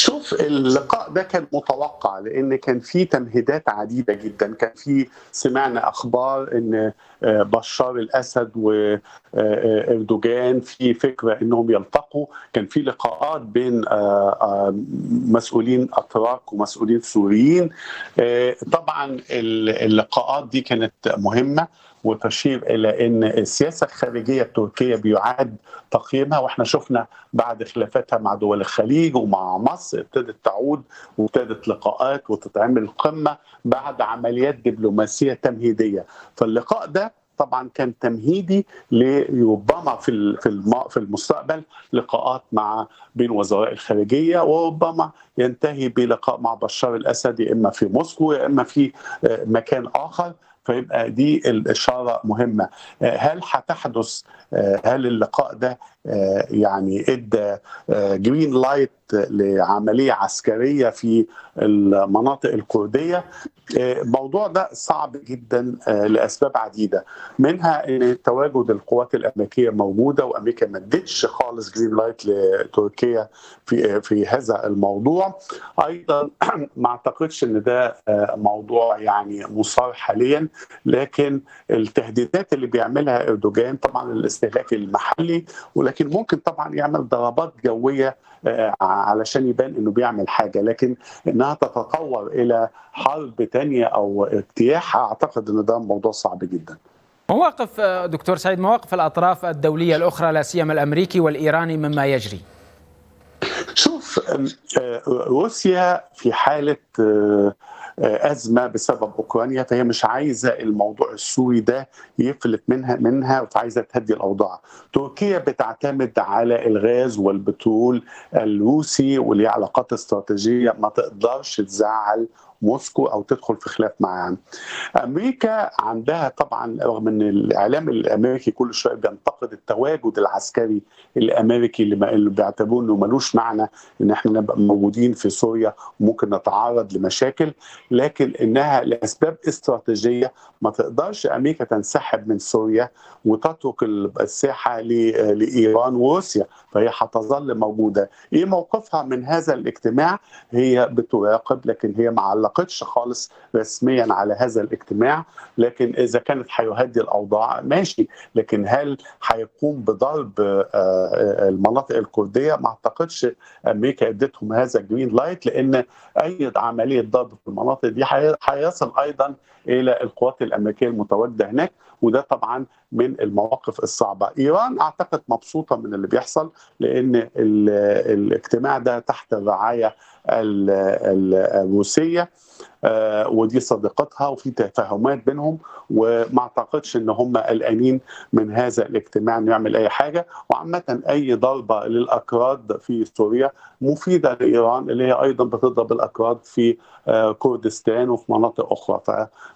شوف اللقاء ده كان متوقع لأن كان في تمهيدات عديدة جدا. كان في سمعنا أخبار إن بشار الأسد واردوغان في فكرة إنهم يلتقوا. كان في لقاءات بين مسؤولين أتراك ومسؤولين سوريين. طبعا اللقاءات دي كانت مهمة وتشير إلى إن السياسة الخارجية التركية بيعاد تقييمها وإحنا شفنا بعد خلافاتها مع دول الخليج ومع مصر. ابتدت تعود وابتدت لقاءات وتتعمل قمة بعد عمليات دبلوماسية تمهيدية. فاللقاء ده طبعا كان تمهيدي لربما في في المستقبل لقاءات مع بين وزراء الخارجية وربما ينتهي بلقاء مع بشار الاسد يا إما في موسكو يا إما في مكان آخر. فيبقى دي الاشاره مهمة. هل هتحدث هل اللقاء ده يعني ادى green light لعملية عسكرية في المناطق الكردية؟ الموضوع ده صعب جدا لأسباب عديدة. منها إن تواجد القوات الأمريكية موجودة وأمريكا ما ادتش خالص green light لتركيا في في هذا الموضوع. أيضا ما أعتقدش إن ده موضوع يعني مثار حاليا. لكن التهديدات اللي بيعملها إردوغان طبعا الاستهلاك المحلي ولكن ممكن طبعا يعمل ضربات جوية علشان يبان إنه بيعمل حاجة. لكن إنها تتطور إلى حرب تانية أو اجتياح أعتقد إن ده موضوع صعب جدا. مواقف دكتور سعيد مواقف الأطراف الدولية الأخرى لا سيما الأمريكي والإيراني مما يجري؟ شوف روسيا في حالة أزمة بسبب أوكرانيا فهي مش عايزة الموضوع السوري ده يفلت منها منها فعايزه تهدي الأوضاع. تركيا بتعتمد على الغاز والبترول الروسي وليه علاقات استراتيجية ما تقدرش تزعل موسكو أو تدخل في خلاف معاها. أمريكا عندها طبعا رغم إن الإعلام الأمريكي كل شوية بينتقد التواجد العسكري الأمريكي اللي, بيعتبروه إنه ملوش معنى إن إحنا نبقى موجودين في سوريا وممكن نتعرض لمشاكل لكن إنها لأسباب استراتيجية ما تقدرش أمريكا تنسحب من سوريا وتترك الساحة لإيران وروسيا فهي هتظل موجودة. إيه موقفها من هذا الاجتماع؟ هي بتراقب لكن هي ما علقتش خالص رسميا على هذا الاجتماع لكن إذا كانت هيهدي الأوضاع ماشي. لكن هل هيقوم بضرب المناطق الكردية؟ ما أعتقدش أمريكا إدتهم هذا ال green light لأن أي عملية ضرب في المناطق دي هيصل أيضا إلى القوات الأمريكية المتواجدة هناك. وده طبعا من المواقف الصعبة. إيران أعتقد مبسوطة من اللي بيحصل لأن الاجتماع ده تحت الرعاية الروسية آه ودي صديقتها وفي تفاهمات بينهم وما أعتقدش إن هم قلقانين من هذا الاجتماع إنه يعمل أي حاجة. وعامة أي ضربة للأكراد في سوريا مفيدة لإيران اللي هي أيضا بتضرب الأكراد في آه كردستان وفي مناطق أخرى.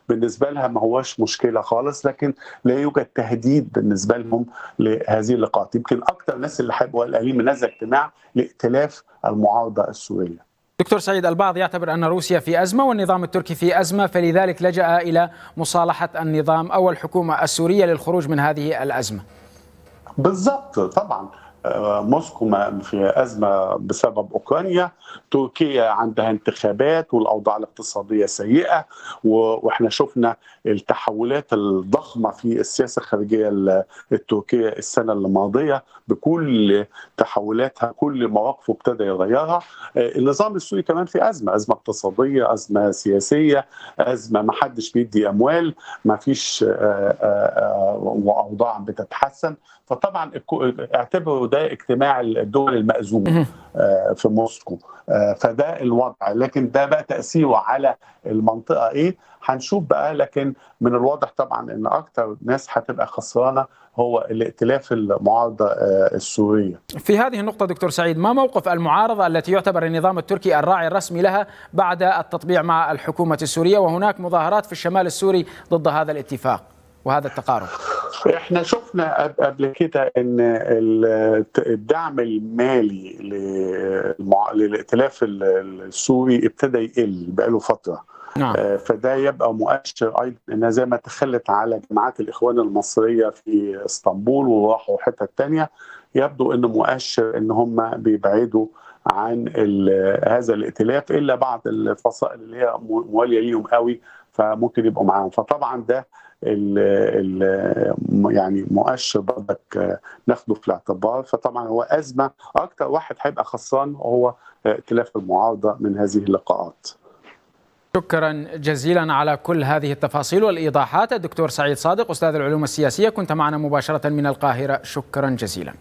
فبالنسبة لها ما هوش مشكلة خالص لكن لا يوجد تهديد بالنسبة لهم لهذه اللقاءات. يمكن أكثر الناس اللي قلقانين من هذا الاجتماع لائتلاف المعارضة السورية. دكتور سعيد البعض يعتبر أن روسيا في أزمة والنظام التركي في أزمة فلذلك لجأ إلى مصالحة النظام أو الحكومة السورية للخروج من هذه الأزمة. بالضبط طبعا. موسكو في أزمة بسبب أوكرانيا، تركيا عندها انتخابات والأوضاع الاقتصادية سيئة وإحنا شفنا التحولات الضخمة في السياسة الخارجية التركية السنة الماضية بكل تحولاتها كل مواقفه ابتدى يغيرها، النظام السوري كمان في أزمة، أزمة اقتصادية، أزمة سياسية، أزمة ما حدش بيدي أموال، ما فيش اوضاع بتتحسن، فطبعا اعتبروا ده اجتماع الدول المأزوم في موسكو. فده الوضع. لكن ده بقى تأثيره على المنطقة إيه؟ هنشوف بقى لكن من الواضح طبعا إن أكتر ناس هتبقى خسرانة هو الائتلاف المعارضة السورية. في هذه النقطة دكتور سعيد ما موقف المعارضة التي يعتبر النظام التركي الراعي الرسمي لها بعد التطبيع مع الحكومة السورية؟ وهناك مظاهرات في الشمال السوري ضد هذا الاتفاق وهذا التقارب. إحنا شفنا قبل كده إن الدعم المالي للائتلاف السوري ابتدى يقل بقاله فترة نعم. فده يبقى مؤشر أيضا إنها زي ما تخلت على جماعات الإخوان المصرية في إسطنبول وراحوا حتت تانية يبدو انه مؤشر إن هم بيبعدوا عن هذا الائتلاف إلا بعض الفصائل اللي هي موالية ليهم قوي فممكن يبقوا معاهم فطبعا ده ال ال يعني مؤشر برضك ناخده في الاعتبار فطبعا هو أزمة أكتر واحد هيبقى خسران هو ائتلاف المعارضة من هذه اللقاءات. شكرا جزيلا على كل هذه التفاصيل والإيضاحات الدكتور سعيد صادق أستاذ العلوم السياسية كنت معنا مباشرة من القاهرة شكرا جزيلا.